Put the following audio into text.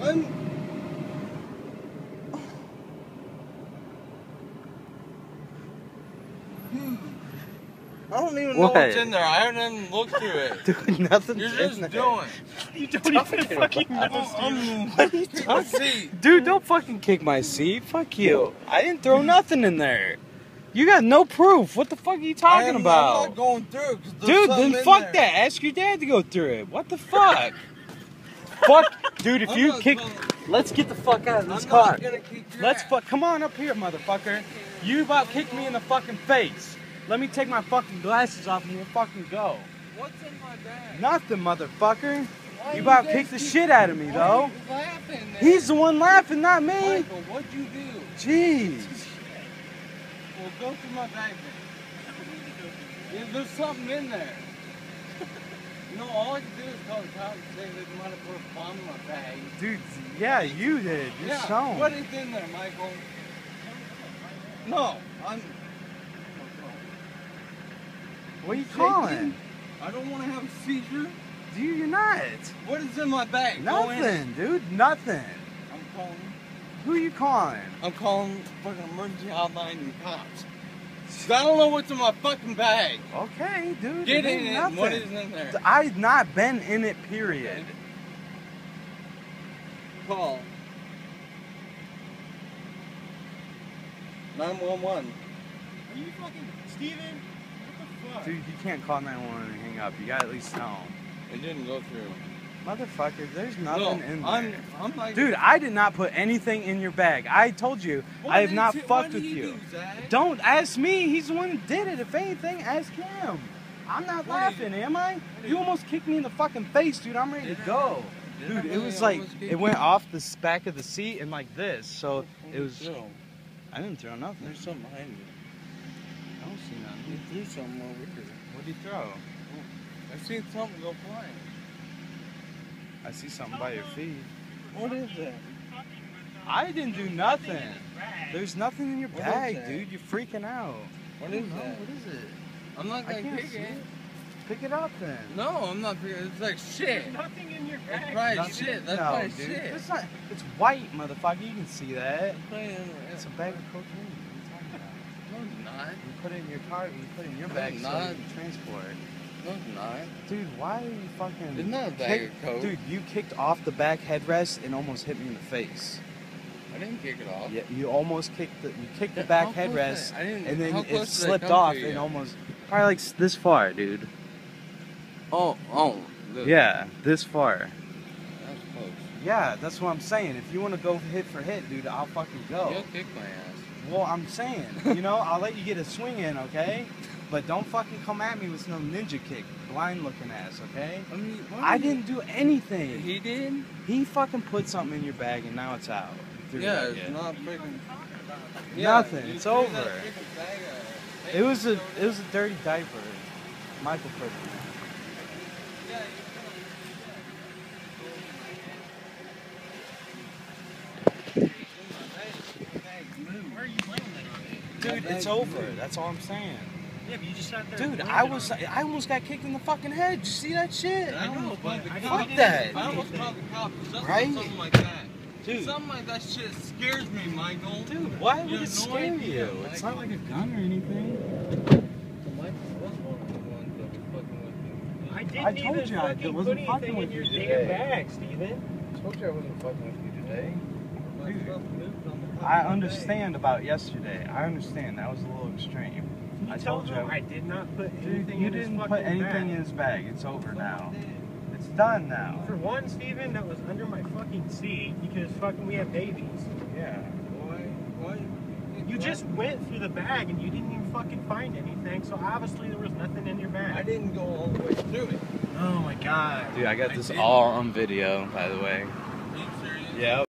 I'm. Hmm. I don't even know What? what's in there. I haven't even looked through it. Dude, nothing's You're in just there. doing. You don't even fucking know. I'm, What are you talking see, Dude, don't fucking kick my seat. Fuck you. I didn't throw nothing in there. You got no proof. What the fuck are you I talking am, I'm not going through. there's Dude, then fuck there. that. Ask your dad to go through it. What the fuck? fuck, dude. If I'm you kick, going- let's get the fuck out of I'm this not car. gonna kick your Let's fuck. Come on up here, motherfucker. You about kicked me in the fucking face. Let me take my fucking glasses off and we'll fucking go. What's in my bag? Nothing, motherfucker. Why You about kicked the keep- shit out of me, though. laughing. He's the one laughing, not me. Michael, what'd you do? Jeez. Well, go through my bag then. Yeah, there's something in there. no, all I can do is call the cops and say they might have put a bomb in my bag. Dude, yeah, you did. You're yeah, shown. what is in there, Michael? No, I'm. What are you shaking. calling? I don't want to have a seizure. Dude, you're not. What is in my bag? Nothing, dude. Nothing. I'm calling. Who are you calling? I'm calling fucking emergency hotline and cops. 'Cause I don't know what's in my fucking bag. Okay, dude. Get in ain't it. nothing. What is in there? I've not been in it, period. Call. 911. Are you fucking Steven? What the fuck? Dude, you can't call 911 and hang up. You gotta at least know. It didn't go through. Motherfucker, there's nothing no, in there. I'm, I'm like, Dude, I did not put anything in your bag. I told you, What I have did not you- fucked with you. do, Zach? Don't ask me. He's the one who did it. If anything, ask him. I'm not What did laughing, am I? You almost kicked me in the fucking face, dude. I'm ready to Did I? go. Did I Dude, it really was like almost kick it you? went off the s- back of the seat and like this. So it was. I didn't throw nothing. There's something behind you. I don't see nothing. You threw something over here. What did you throw? I seen something go flying. I see something by your feet. What is that? I didn't do nothing. There's nothing in your What is bag, dude. You're freaking out. What I is don't know. that? What is it? I'm not I gonna can't pick see it. it. Pick it up then. No, I'm not picking it. It's like shit. There's nothing in your That's bag. probably Nothing? shit. That's no, probably dude. shit. It's not. It's white, motherfucker. You can see that. It's probably in there. It's a bag of cocaine. What are you talking about? No, it's not. You put it in your car. You put it in your bag it's so not. you can transport. No, it's not. Dude, why are you fucking? It's not a bag kick- of coke. Dude, you kicked off the back headrest and almost hit me in the face. I didn't kick it off. Yeah, you almost kicked the. You kicked the back how close headrest, did I- I didn't- and then how it close did I slipped come to off you? and almost probably like s- this far, dude. Oh, oh. Yeah, this far. That's close. Yeah, that's what I'm saying. If you want to go hit for hit, dude, I'll fucking go. You'll kick my ass. Well, I'm saying, you know, I'll let you get a swing in, okay? But don't fucking come at me with no ninja kick, blind looking ass, okay? I mean, why I didn't do anything. He did? He fucking put something in your bag and now it's out. You it Yeah, it's yet. not freaking. Yeah, Nothing, it's over. that freaking bag of- It was a it was a dirty diaper. Michael put it in. Yeah, you Where are you laying that? Dude, it's over. That's all I'm saying. Yeah, but you just sat there. Dude, I was. I almost got kicked in the fucking head. Did you see that shit? I almost called the I cops. Fuck that. I almost called the cops. Just Right? Something like that. Dude. Something like that shit scares me, Michael. Dude, why would You it have no scare idea, you? It's Michael. not like a gun or anything. So Michael was one of the ones that was fucking. I didn't I told even you I fucking wasn't put fucking anything with in your you damn today. bag, Steven. I told you I wasn't fucking with you today. My Dude, stuff moved on the I understand about yesterday. I understand that was a little extreme. Can I told you. I did not put Dude, anything you in his didn't fucking put anything bag. in his bag. It's over now. It's done now. For one, Steven, that was under my fucking seat because fucking we have babies. Yeah. Why? Why? You why- just went through the bag and you didn't even fucking find anything, so obviously there was nothing in your bag. I didn't go all the way through it. Oh my god. Dude, I got I this did. all on video, by the way. Are you serious? Yeah.